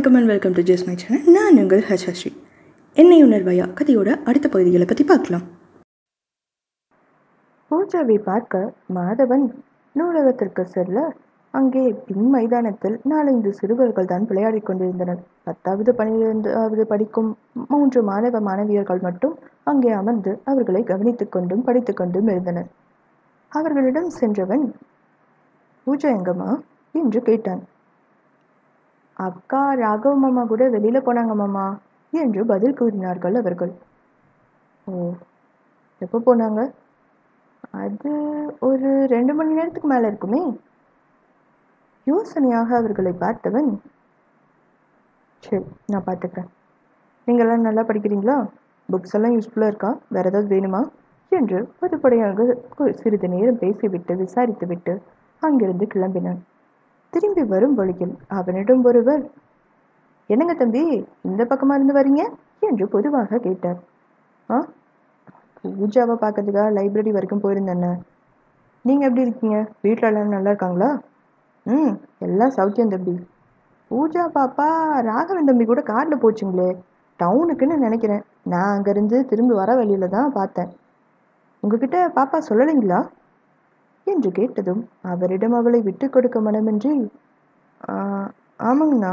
வணக்கம் and welcome to ஜெஸ் my channel நான் உங்கள் ஹர்ஷஸ்ரீ என்னை உணர்வையா? கதையோட அடுத்த பகுதிகளை பற்றி பார்க்கலாம். பூஜாவை பார்க்க மாதவன் நூலகத்திற்கு செல்ல அங்கே பின் மைதானத்தில் நாலைந்து சிறுவர்கள் தான் விளையாடிக் கொண்டிருந்தனர். பத்தாவது பன்னிரெண்டாவது படிக்கும் மூன்று மாணவ மாணவியர்கள் மட்டும் அங்கே அமர்ந்து அவர்களை கவனித்துக் கொண்டும் படித்துக் கொண்டும் இருந்தனர். அவர்களிடம் சென்றவன் பூஜா எங்கம்மா? என்று கேட்டான். அக்கா ராகவ் மாமா கூட வெளியில போனாங்க மாமா என்று பதில் கூறினார்கள் அவர்கள். ஓ எப்போ போனாங்க? அது ஒரு ரெண்டு மணி நேரத்துக்கு மேல இருக்குமே. யோசனையாக அவர்களை பார்த்தவன் சரி நான் பார்த்துக்கிறேன். நீங்கள்லாம் நல்லா படிக்கிறீங்களா? புக்ஸ் எல்லாம் யூஸ்ஃபுல்லாக இருக்கா? வேற ஏதாவது வேணுமா? என்று பொதுப்படையாக சிறிது நேரம் பேசிவிட்டு விசாரித்துவிட்டு அங்கிருந்து கிளம்பினான். திரும்பி வரும் வழியில் அவனிடம் ஒருவர் என்னங்க தம்பி இந்த பக்கமாக இருந்து வரீங்க? என்று பொதுவாக கேட்டார். ஆ பூஜாவை பார்க்கறதுக்காக லைப்ரரி வரைக்கும் போயிருந்தேண்ணே நீங்கள் எப்படி இருக்கீங்க? வீட்டில் எல்லாரும் நல்லா இருக்காங்களா? ம் எல்லாம் சௌக்கியம் தம்பி. பூஜா பாப்பா ராகவன் தம்பி கூட காரில் போச்சுங்களே. டவுனுக்குன்னு நினைக்கிறேன். நான் அங்கேருந்து திரும்பி வர வழியில் தான் பார்த்தேன். உங்ககிட்ட பாப்பா சொல்லலைங்களா? என்று கேட்டதும் அவரிடம் அவளை விட்டு கொடுக்க மனமின்றி ஆமாங்கண்ணா.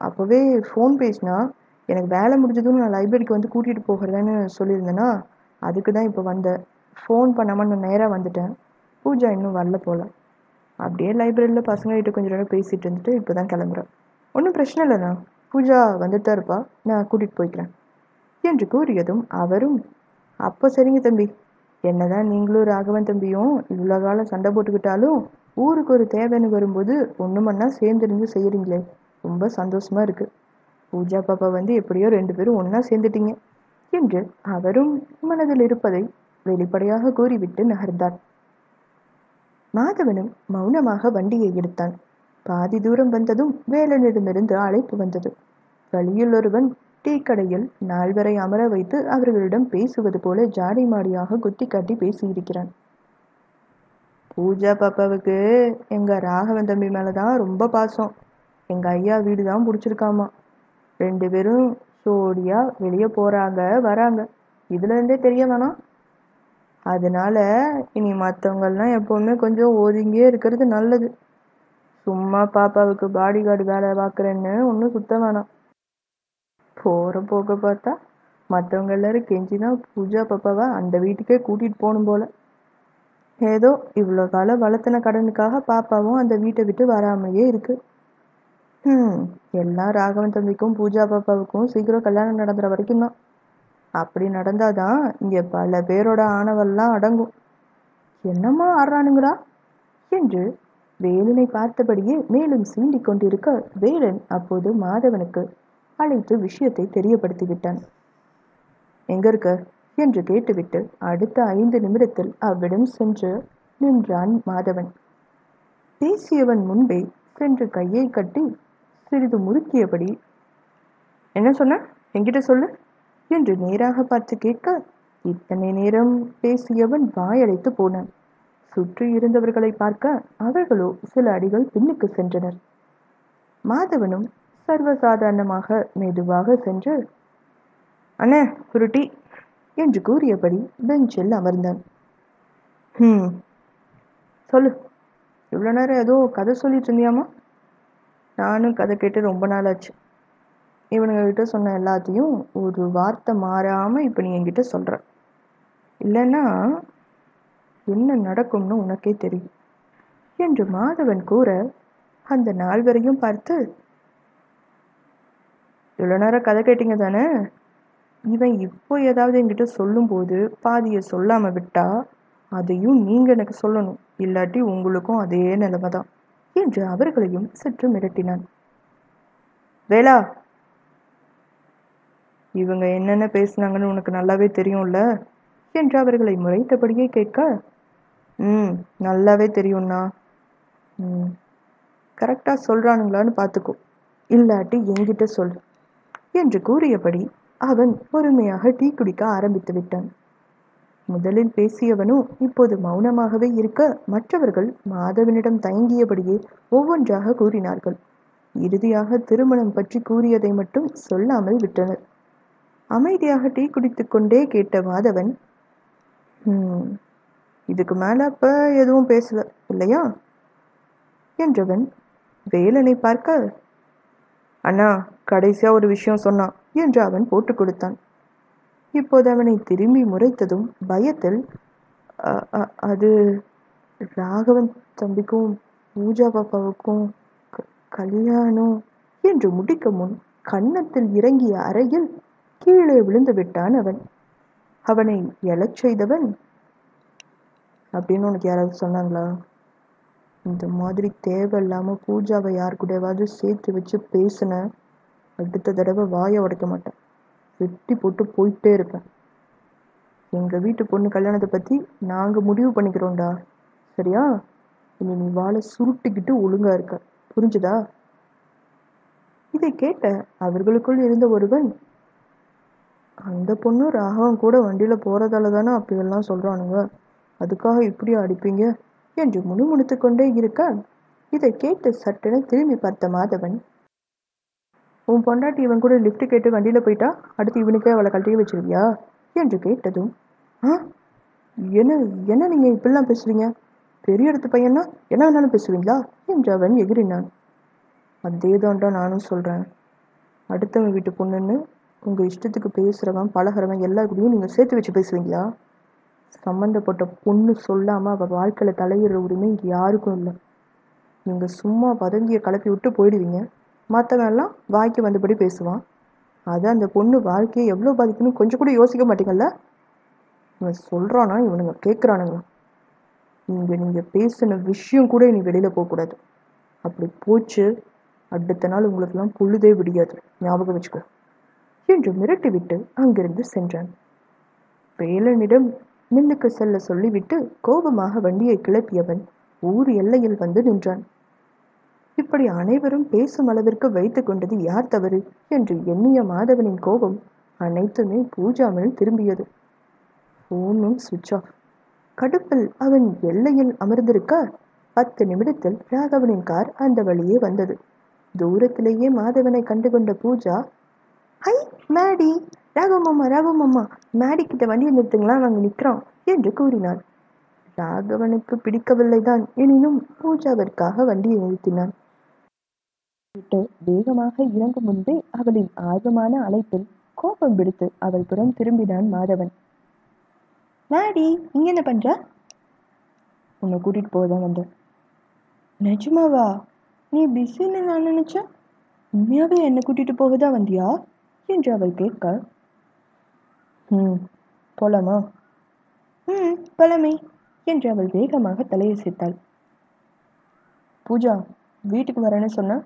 அப்போவே ஃபோன் பேசினா எனக்கு வேலை முடிஞ்சதும் நான் லைப்ரரிக்கு வந்து கூட்டிகிட்டு போகிறேன்னு சொல்லியிருந்தேன்னா அதுக்கு தான் இப்போ வந்தேன் ஃபோன் பண்ணாமல் நான் நேராக வந்துட்டேன். பூஜா இன்னும் வரல போல. அப்படியே லைப்ரரியில் பசங்கள்கிட்ட கொஞ்ச நேரம் பேசிட்டு இருந்துட்டு இப்போ தான் கிளம்புறேன். ஒன்றும் பிரச்சனை இல்லைண்ணா. பூஜா வந்துட்டு தான் இருப்பா நான் கூட்டிகிட்டு போய்க்கிறேன். என்று கூறியதும் அவரும் அப்போ சரிங்க தம்பி. என்னதான் நீங்களும் ராகவன் தம்பியும் இவ்வளோ காலம் சண்டை போட்டுக்கிட்டாலும் ஊருக்கு ஒரு தேவைன்னு வரும்போது ஒன்றுமன்னா சேர்ந்துருந்து செய்கிறீங்களே ரொம்ப சந்தோஷமா இருக்கு. பூஜா பாப்பா வந்து எப்படியோ ரெண்டு பேரும் ஒன்றா சேர்ந்துட்டீங்க. என்று அவரும் மனதில் இருப்பதை வெளிப்படையாக கூறிவிட்டு நகர்ந்தார். மாதவனும் மௌனமாக வண்டியை எடுத்தான். பாதி தூரம் வந்ததும் வேலனிடமிருந்து அழைப்பு வந்தது. வழியில் ஒருவன் டீ கடையில் நால்வரை அமர வைத்து அவர்களிடம் பேசுவது போல ஜாடி மாடியாக குத்தி காட்டி பேசியிருக்கிறான். பூஜா பாப்பாவுக்கு எங்க ராகவன் தம்பி மேலதான் ரொம்ப பாசம். எங்க ஐயா வீடு தான் பிடிச்சிருக்காமா. ரெண்டு பேரும் சோடியா வெளியே போறாங்க வராங்க. இதுல இருந்தே தெரிய வேணாம். அதனால இனி மற்றவங்கெல்லாம் எப்பவுமே கொஞ்சம் ஒதுங்கியே இருக்கிறது நல்லது. சும்மா பாப்பாவுக்கு பாடி கார்டு வேலை பார்க்குறேன்னு ஒன்றும் சுத்த வேணாம். போகிற போக பார்த்தா மற்றவங்க எல்லாரும் கெஞ்சி தான் பூஜா பாப்பாவை அந்த வீட்டுக்கே கூட்டிகிட்டு போகணும் போல். ஏதோ இவ்வளோ காலம் வளர்த்தின கடனுக்காக பாப்பாவும் அந்த வீட்டை விட்டு வராமலேயே இருக்குது ம் எல்லாம் ராகவன் தம்பிக்கும் பூஜா பாப்பாவுக்கும் சீக்கிரம் கல்யாணம் நடந்துற வரைக்கும் தான். அப்படி நடந்தாதான் இங்கே பல பேரோட ஆணவெல்லாம் அடங்கும். என்னம்மா ஆடுறானுங்களா என்று வேலனை பார்த்தபடியே மேலும் சீண்டிக் கொண்டிருக்க வேலன் அப்போது மாதவனுக்கு அழைத்து விஷயத்தை தெரியப்படுத்தி விட்டான் எங்க இருக்க என்று கேட்டுவிட்டு அடுத்த ஐந்து நிமிடத்தில் அவ்விடம் சென்று நின்றான் மாதவன். பேசியவன் முன்பே சென்று கையை கட்டி சிறிது முறுக்கியபடி என்ன சொன்ன? என்கிட்ட சொல்லு என்று நேராக பார்த்து கேட்க இத்தனை நேரம் பேசியவன் வாயடைத்து போனான். சுற்றி இருந்தவர்களை பார்க்க அவர்களோ சில அடிகள் பின்னுக்கு சென்றனர். மாதவனும் சர்வசாதாரணமாக மெதுவாக சென்று அண்ணே ஒரு டீ என்று கூறியபடி பெஞ்சில் அமர்ந்தான். ம் சொல்லு. இவ்வளோ நேரம் ஏதோ கதை சொல்லிட்டு இருந்தியாமா? நானும் கதை கேட்டு ரொம்ப நாள் ஆச்சு இவனுங்க சொன்ன எல்லாத்தையும் ஒரு வார்த்தை மாறாமல் இப்போ நீ என்கிட்ட சொல்கிற இல்லைன்னா என்ன நடக்கும்னு உனக்கே தெரியும் என்று மாதவன் கூற அந்த நால்வரையும் பார்த்து இவ்வளோ நேரம் கதை கேட்டீங்க தானே? இவன் இப்போ ஏதாவது என்கிட்ட சொல்லும்போது பாதியை சொல்லாமல் விட்டா அதையும் நீங்கள் எனக்கு சொல்லணும். இல்லாட்டி உங்களுக்கும் அதே நிலைமை தான் என்று அவர்களையும் சற்று மிரட்டினான். வேளா இவங்க என்னென்ன பேசுனாங்கன்னு உனக்கு நல்லாவே தெரியும்ல? என்று அவர்களை முறைத்தபடியே கேட்க ம் நல்லாவே தெரியும்ண்ணா. ம் கரெக்டாக சொல்கிறானுங்களான்னு பார்த்துக்கோ இல்லாட்டி என்கிட்ட சொல் என்று கூறியபடி அவன் பொறுமையாக டீ குடிக்க ஆரம்பித்து விட்டான். முதலில் பேசியவனும் இப்போது மௌனமாகவே இருக்க மற்றவர்கள் மாதவனிடம் தயங்கியபடியே ஒவ்வொன்றாக கூறினார்கள். இறுதியாக திருமணம் பற்றி கூறியதை மட்டும் சொல்லாமல் விட்டனர். அமைதியாக டீ குடித்துக்கொண்டே கேட்ட மாதவன் இதுக்கு மேல அப்ப எதுவும் பேசல இல்லையா? என்றவன் வேலனை பார்க்க. அண்ணா கடைசியா ஒரு விஷயம் சொன்னான் என்று அவன் போட்டுக் கொடுத்தான். இப்போது அவனை திரும்பி முறைத்ததும் பயத்தில் அது ராகவன் தம்பிக்கும் பூஜா பாப்பாவுக்கும் கல்யாணம் என்று முடிக்க முன் கன்னத்தில் இறங்கிய அறையில் கீழே விழுந்து விட்டான் அவன். அவனை எழச் செய்தவன்? அப்படின்னு உனக்கு யாராவது சொன்னாங்களா? இந்த மாதிரி தேவையில்லாமல் பூஜாவை யார் கூடவாவது சேர்த்து வச்சு பேசின அடுத்த தடவை வாயை உடைக்க மாட்டேன். வெட்டி போட்டு போயிட்டே இருப்பேன். எங்கள் வீட்டு பொண்ணு கல்யாணத்தை பற்றி நாங்கள் முடிவு பண்ணிக்கிறோம்டா. சரியா? இனி நீ வாழை சுருட்டிக்கிட்டு ஒழுங்கா இருக்க. புரிஞ்சுதா? இதை கேட்ட அவர்களுக்குள் இருந்த ஒருவன் அந்த பொண்ணு ராகவன் கூட வண்டியில் போகிறதால தானே அப்படியெல்லாம் சொல்கிறானுங்க அதுக்காக இப்படி அடிப்பீங்க? என்று முணுமுணுத்து கொண்டே இருக்க இதை கேட்டு சட்டென திரும்பி பார்த்த மாதவன் உன் பொண்டாட்டி இவன் கூட லிஃப்ட் கேட்டு வண்டியில் போயிட்டா அடுத்து இவனுக்கே அவளை கழட்டி வச்சிருவியா? என்று கேட்டதும் ஆ? என்ன என்ன நீங்கள் இப்படிலாம் பேசுறீங்க? பெரிய இடத்து பையனா என்ன வேணாலும் பேசுவீங்களா? என்று அவன் எகிறினான். அதே தான்டா நானும் சொல்கிறேன் அடுத்தவன் வீட்டு பொண்ணுன்னு உங்கள் இஷ்டத்துக்கு பேசுறவன் பழகுறவன் கூடயும் நீங்கள் சேர்த்து வச்சு பேசுவீங்களா? சம்மந்தப்பட்ட பொண்ணு சொல்லாமல் அவள் வாழ்க்கையில் தலையிடுற உரிமை இங்கே யாருக்கும் இல்லை. நீங்கள் சும்மா பதங்கியை கலப்பி விட்டு போயிடுவீங்க. மற்றவெல்லாம் வாய்க்கு வந்தபடி பேசுவான். அது அந்த பொண்ணு வாழ்க்கையை எவ்வளோ பாதிக்கணும் கொஞ்சம் கூட யோசிக்க மாட்டீங்கல்ல? இவன் சொல்கிறானா இவனுங்க கேட்குறானுங்க இங்கே நீங்கள் பேசின விஷயம் கூட இனி வெளியில் போகக்கூடாது அப்படி போச்சு அடுத்த நாள் உங்களுக்கெல்லாம் பொழுதே விடியாது. ஞாபகம் வச்சுக்கோ. என்று மிரட்டிவிட்டு அங்கிருந்து சென்றான். வேலனிடம் மின்னுக்கு செல்ல சொல்லிவிட்டு கோபமாக வண்டியை கிளப்பியவன் ஊர் எல்லையில் வந்து நின்றான். இப்படி அனைவரும் பேசும் அளவிற்கு வைத்து கொண்டது யார் தவறு? என்று எண்ணிய மாதவனின் கோபம் அனைத்துமே பூஜாமல் திரும்பியது. ஃபோனும் சுவிட்ச் ஆஃப் கடுப்பில் அவன் எல்லையில் அமர்ந்திருக்க பத்து நிமிடத்தில் ராகவனின் கார் அந்த வழியே வந்தது. தூரத்திலேயே மாதவனை கண்டுகொண்ட பூஜா ஹை மேடி ராகவம்மா ராகவம்மா மேடி கிட்ட வண்டியை நிறுத்துங்களா அங்க நிற்கிறான் என்று கூறினாள் ராகவனுக்கு பிடிக்கவில்லைதான் எனினும் பூஜாவிற்காக வண்டியை நிறுத்தினான். விட்டு வேகமாக இறங்கும் முன்பே அவளின் ஆர்வமான அழைப்பில் கோபம் பிடித்து அவள் புறம் திரும்பினான் மாதவன். மேடி இங்க என்ன பண்ற? உன்னை கூட்டிட்டு போகதான் வந்தேன். நிஜமாவா? நீ பிஸின்னு நான் நினைச்சேன். உண்மையாவே என்னை கூட்டிட்டு போகதான் வந்தியா? என்று அவள் கேட்க. ம் போலாமா? ம் போலாமே என்று அவள் வேகமாக தலையசைத்தாள். பூஜா வீட்டுக்கு வரேன்னு சொன்ன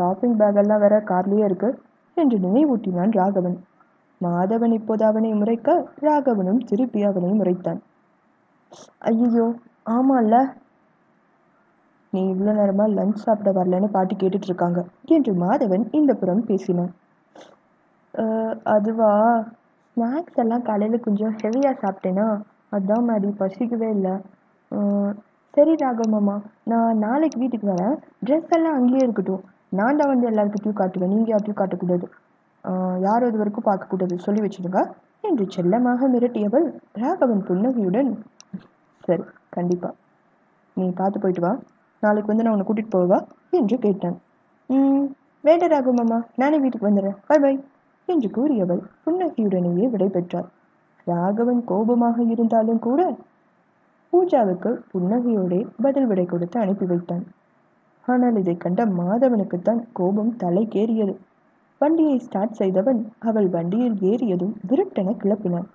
ஷாப்பிங் பேக்கெல்லாம் வேற கார்லயே இருக்கு என்று நினைவூட்டினான் ராகவன். மாதவன் இப்போது அவனை முறைக்க ராகவனும் திருப்பி அவனை முறைத்தான். ஐயோ ஆமால்ல? நீ இவ்வளோ நேரமா லஞ்ச் சாப்பிட வரலன்னு பாட்டி கேட்டுட்டு இருக்காங்க என்று மாதவன் இந்த புறம் பேசினான். அதுவா? ஸ்நாக்ஸ் எல்லாம் காலையில் கொஞ்சம் ஹெவியாக சாப்பிட்டேனா? அதான் மாதிரி பசிக்கவே இல்லை. சரி ராகவம்மா நான் நாளைக்கு வீட்டுக்கு வரேன். ட்ரெஸ் எல்லாம் அங்கேயே இருக்கட்டும். நான் தான் வந்து எல்லாருக்கிட்டையும் காட்டுவேன். நீங்கள் யார்ட்டையும் காட்டக்கூடாது? அஹ், யாரும் இது வரைக்கும் பார்க்கக்கூடாது? சொல்லி வச்சுடுங்க என்று செல்லமாக மிரட்டியவள் ராகவன் புன்னகையுடன் சரி கண்டிப்பாக நீ பார்த்து போயிட்டு வா. நாளைக்கு வந்து நான் உன்னை கூட்டிகிட்டு போவா என்று கேட்டான். ம் வேண்ட ராகவம்மா நானே வீட்டுக்கு வந்துடுறேன். பாய் பாய் என்று கூறியவள் புன்னகையுடனேயே விடைபெற்றாள் ராகவன் கோபமாக இருந்தாலும் கூட பூஜாவுக்கு புன்னகையோடே பதில் விடை கொடுத்து அனுப்பி வைத்தான். ஆனால் இதை கண்ட மாதவனுக்குத்தான் கோபம் தலைக்கேறியது வண்டியை ஸ்டார்ட் செய்தவன் அவள் வண்டியில் ஏறியதும் விருட்டென கிளப்பினான்.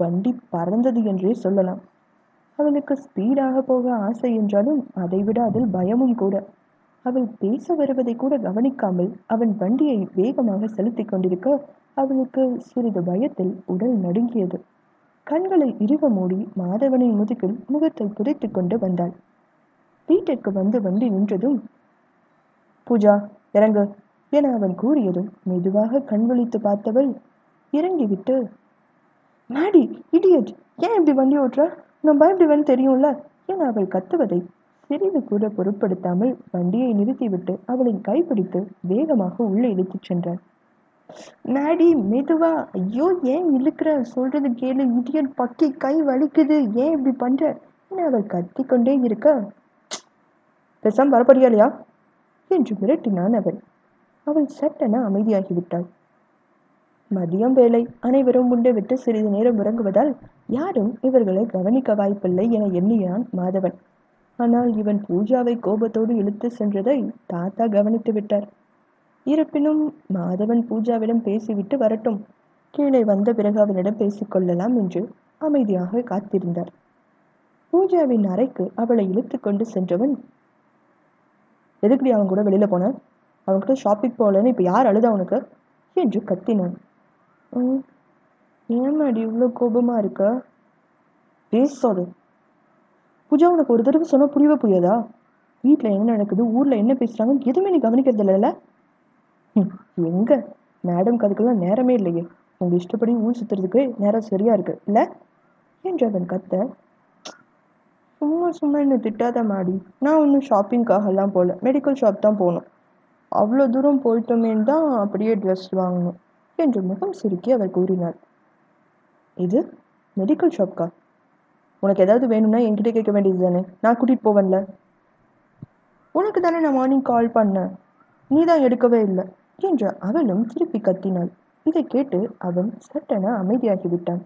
வண்டி பறந்தது என்றே சொல்லலாம். அவளுக்கு ஸ்பீடாக போக ஆசை என்றாலும் அதைவிட அதில் பயமும் கூட. அவள் பேச வருவதை கூட கவனிக்காமல் அவன் வண்டியை வேகமாக செலுத்தி கொண்டிருக்க அவளுக்கு சிறிது பயத்தில் உடல் நடுங்கியது. கண்களை இறுக மூடி மாதவனின் முதுகில் முகத்தை புதைத்துக் கொண்டு வந்தாள். வீட்டிற்கு வந்து வண்டி நின்றதும் பூஜா இறங்கு என அவன் கூறியதும் மெதுவாக கண்விழித்து பார்த்தவள் இறங்கிவிட்டு மாடி இடியட் ஏன் இப்படி வண்டி ஓட்டுற? நான் பயப்படுவேன்னு தெரியும்ல? என அவள் கத்துவதை சிறிது கூட பொருட்படுத்தாமல் வண்டியை நிறுத்திவிட்டு அவளின் கைப்பிடித்து வேகமாக உள்ளே இழுத்துச் சென்றான் மேடி மெதுவா ஐயோ ஏன் இழுக்கிற? சொல்றது கேளு இடியன் பக்கி கை வலிக்குது ஏன் இப்படி பண்ற? என அவள் கத்திக்கொண்டே இருக்க பேசாம வரப்படியா இல்லையா? என்று மிரட்டினான் அவன். அவள் சட்டென அமைதியாகிவிட்டாள். மதியம் வேலை அனைவரும் உண்டு விட்டு சிறிது நேரம் உறங்குவதால் யாரும் இவர்களை கவனிக்க வாய்ப்பில்லை என எண்ணினான் மாதவன். ஆனால் இவன் பூஜாவை கோபத்தோடு இழுத்து சென்றதை தாத்தா கவனித்து விட்டார். இருப்பினும் மாதவன் பூஜாவிடம் பேசிவிட்டு வரட்டும். கீழே வந்த பிறகு அவனிடம் பேசிக்கொள்ளலாம் என்று அமைதியாக காத்திருந்தார். பூஜாவின் அறைக்கு அவளை இழுத்து கொண்டு சென்றவன் எதுக்குடி அவன் கூட வெளியில் போனேன் அவன் ஷாப்பிங் போகலன்னு இப்போ யார் அழுதா உனக்கு? என்று கத்தினான். "ம், ஏமாடி இவ்வளோ கோபமாக இருக்க? பேசாது. பூஜா உனக்கு ஒரு தடவை சொன்னால் புரியவே புரியாதா? வீட்டில் என்ன நடக்குது ஊரில் என்ன பேசுகிறாங்கன்னு எதுவுமே நீ கவனிக்கிறது இல்லைல்ல? ம், மேடம்க்கு அதுக்கெல்லாம் நேரமே இல்லையே. உங்கள் இஷ்டப்படி ஊர் சுற்றுறதுக்கு நேரம் சரியாக இருக்குது இல்லை? என்று அவன் கத்த. சும்மா சும்மா என்ன திட்டாத மாடி. நான் ஒன்றும் ஷாப்பிங்காகலாம் போகல மெடிக்கல் ஷாப் தான் போகணும். அவ்வளோ தூரம் போயிட்டோமேன்னு தான் அப்படியே ட்ரெஸ் வாங்கணும் என்று முகம் சுருக்கி அவர் கூறினார். இது மெடிக்கல் ஷாப்கா உனக்கு ஏதாவது வேணும்னா என்கிட்ட கேட்க வேண்டியது தானே? நான் கூட்டிகிட்டு போவேன்ல. உனக்கு தானே நான் மார்னிங் கால் பண்ணேன். நீ தான் எடுக்கவே இல்லை என்று அவளும் திருப்பி கத்தினாள். இதை கேட்டு அவன் சட்டென அமைதியாகி விட்டான்